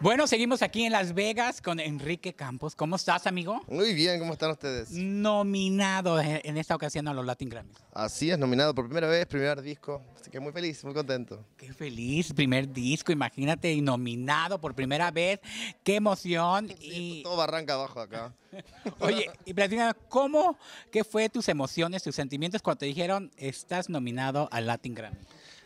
Bueno, seguimos aquí en Las Vegas con Enrique Campos. ¿Cómo estás, amigo? Muy bien, ¿cómo están ustedes? Nominado en esta ocasión a los Latin Grammys. Así es, nominado por primera vez, primer disco. Así que muy feliz, muy contento. Qué feliz, primer disco, imagínate, y nominado por primera vez. Qué emoción. y... Todo barranca abajo acá. Oye, y platícame, ¿cómo, qué fue tus emociones, tus sentimientos cuando te dijeron estás nominado al Latin Grammy?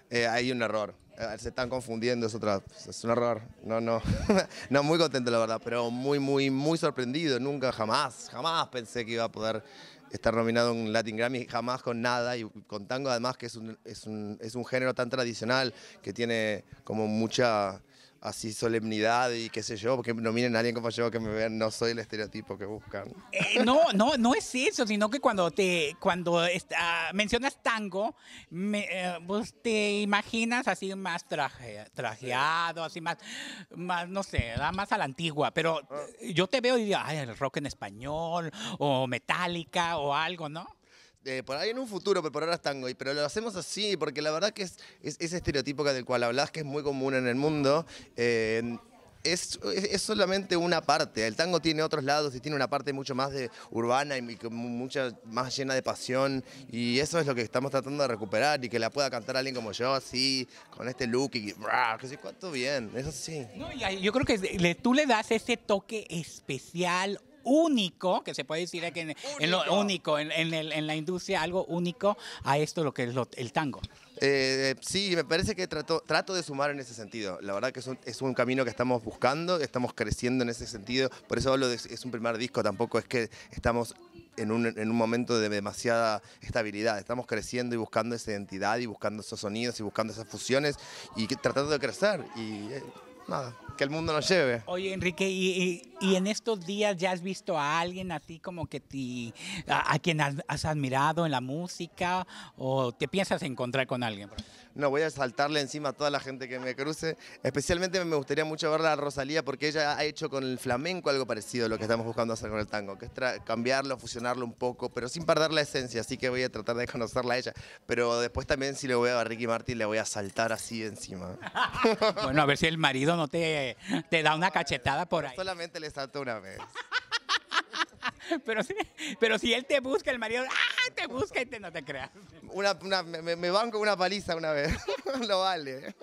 Eh, hay un error. Se están confundiendo, es otra, es un error. No, no, no, muy contento la verdad, pero muy, muy, muy sorprendido. Nunca, jamás, jamás pensé que iba a poder estar nominado en Latin Grammy, jamás con nada, y con tango además que es un, es un, es un género tan tradicional que tiene como mucha así solemnidad y qué sé yo, porque nominen a alguien como yo que me vean, no soy el estereotipo que buscan. Eh, no, no, no es eso, sino que cuando te cuando mencionas tango, me, eh, pues te imaginas así más traje, trajeado, así más, más, no sé, más a la antigua, pero ah. yo te veo y digo, ay, el rock en español, o metálica, o algo, ¿no? Eh, por ahí en un futuro, pero por ahora es tango. Pero lo hacemos así, porque la verdad que es, ese estereotipo del cual hablas, que es muy común en el mundo, eh, es, solamente una parte. El tango tiene otros lados y tiene una parte mucho más urbana y mucha más llena de pasión. Y eso es lo que estamos tratando de recuperar y que la pueda cantar alguien como yo, así, con este look y que sé cuánto bien. Eso sí. yo creo que tú le das ese toque especial, único, que se puede decir que en, lo único, en, la industria, algo único a esto, lo que es el tango. Eh, sí, me parece que trato, trato de sumar en ese sentido. La verdad que es un, camino que estamos buscando, estamos creciendo en ese sentido. Por eso hablo de es un primer disco, tampoco es que estamos en un, en un, momento de demasiada estabilidad. Estamos creciendo y buscando esa identidad y buscando esos sonidos y buscando esas fusiones y tratando de crecer. Y eh, nada que el mundo nos lleve. Oye, Enrique, ¿y, en estos días ya has visto a alguien así como que te, a, quien has, admirado en la música o te piensas encontrar con alguien? No, voy a saltarle encima a toda la gente que me cruce. Especialmente me gustaría mucho verla a Rosalía porque ella ha hecho con el flamenco algo parecido a lo que estamos buscando hacer con el tango, que es cambiarlo, fusionarlo un poco, pero sin perder la esencia, así que voy a tratar de conocerla a ella. Pero después también si le voy a Ricky Martin le voy a saltar así encima. bueno, a ver si el marido no te te, da una cachetada por ahí. Solamente le salto una vez. pero, si, pero si él te busca, el marido ¡ah! te busca y te, no te creas. Una, me, me van con una paliza una vez. lo vale.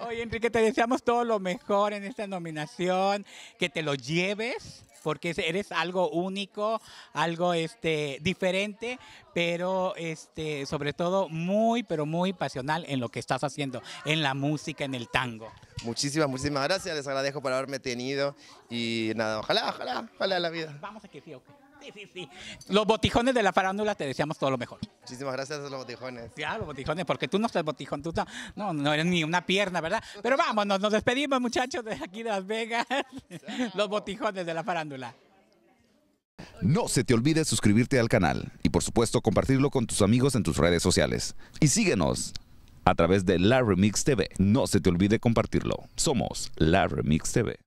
Oye, Enrique, te deseamos todo lo mejor en esta nominación. Que te lo lleves porque eres algo único, algo este, diferente, pero este, sobre todo muy, pero muy pasional en lo que estás haciendo, en la música, en el tango. Muchísimas, muchísimas gracias, les agradezco por haberme tenido y nada, ojalá, ojalá, ojalá la vida. Vamos a que sí, ok. Sí, sí, sí. Los botijones de la farándula te deseamos todo lo mejor. Muchísimas gracias a los botijones. Ya, los botijones, porque tú no estás botijón, tú no, no eres ni una pierna, ¿verdad? Pero vámonos, nos despedimos muchachos de aquí de Las Vegas. los botijones de la farándula. No se te olvide suscribirte al canal y por supuesto compartirlo con tus amigos en tus redes sociales. Y síguenos a través de La Remix TV. No se te olvide compartirlo. Somos La Remix TV.